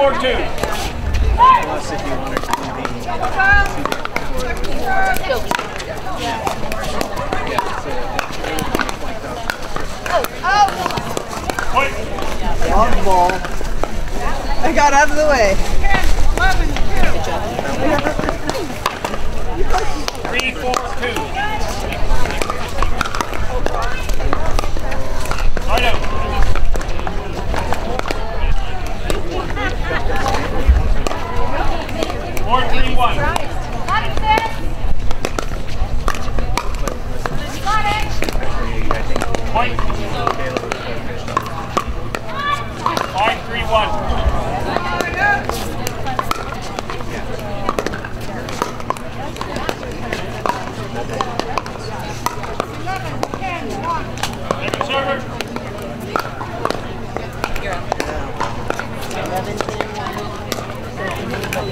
four two. Plus, if ball. I got out of the way. Three four two. Right out.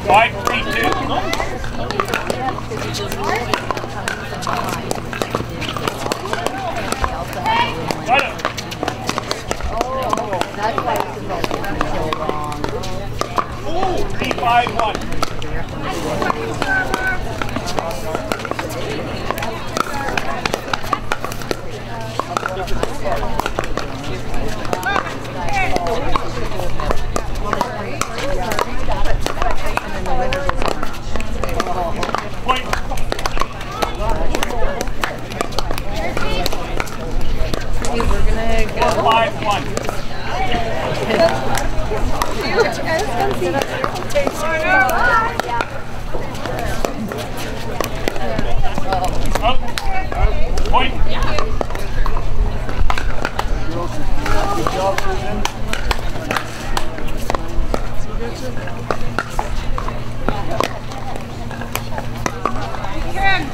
Five three two. Five one.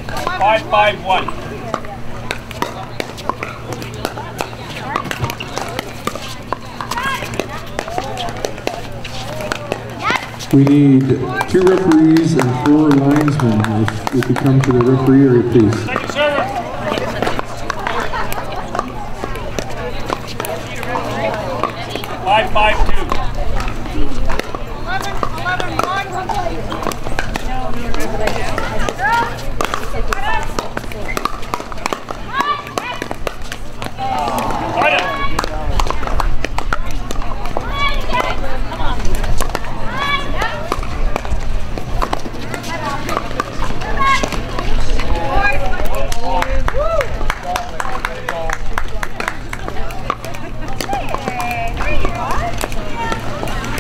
Five five one. We need two referees and four linesmen. If you could come to the referee area, please.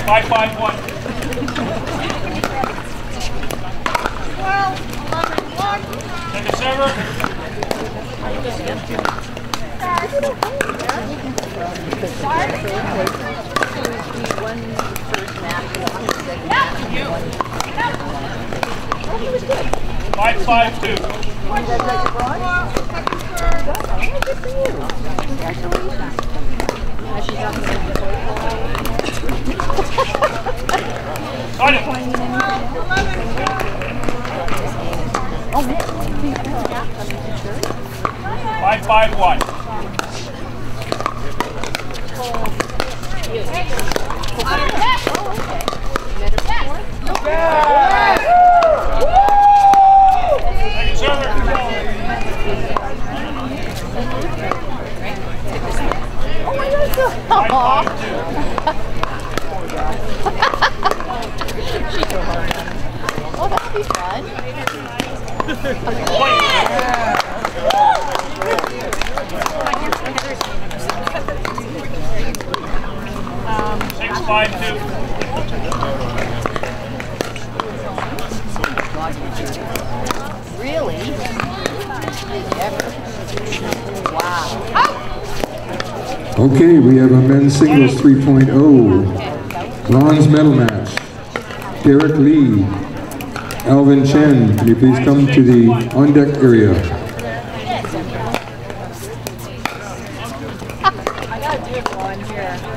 Five five one. Second server. Five five two. Right Five one. Second server. Five five two. Oh, that'll be fun. Really? Wow. Okay, we have a men's singles 3.0 bronze medal match. Derek Lee, Alvin Chen, can you please come to the on deck area?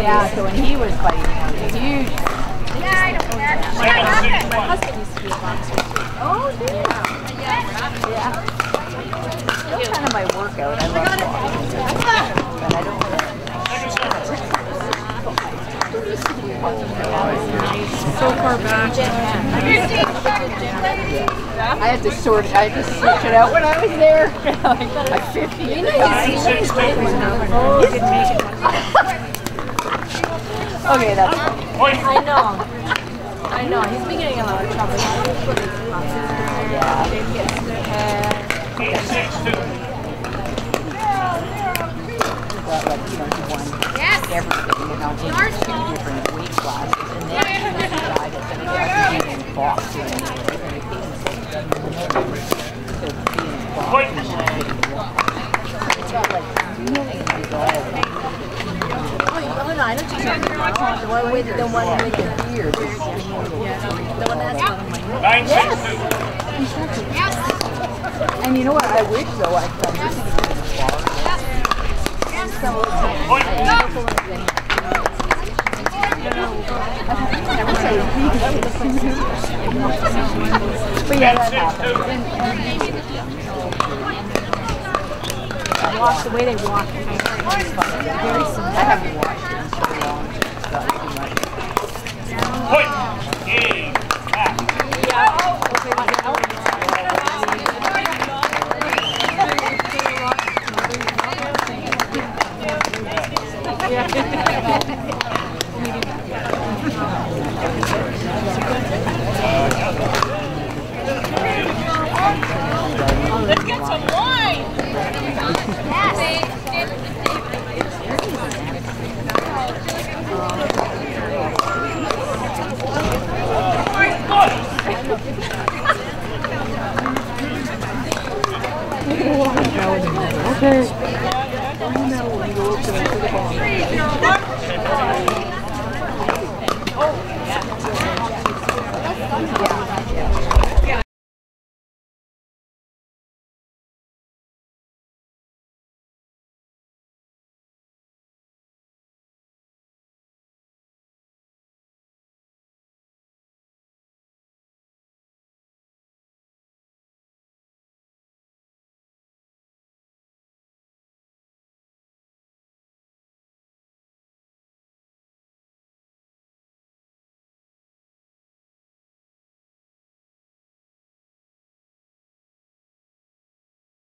Yeah, so when he was fighting, he was huge. Seven, six, one. Oh, yeah. Still kind of my workout. I love walking. But I don't. So far back. I had to sort it, I had to switch it out when I was there. like, like 50. You know, six, two. Oh, he didn't make it. Okay, that's fine. I know. I know. He's been getting a lot of trouble. Eight, six, two. But like, you know, everything, you know, in different weight classes. And then he decided that he wasn't even boxing anymore. And he paid himself to be in Point. boxing. It's got like millions of dollars. I you're talking about. The one with the one with the beard. The one that's not on my Nine, six, two. And you know what? I wish though I could just Point. But yeah, that happened. walk, the way they walk. Very simple. I haven't watched Okay.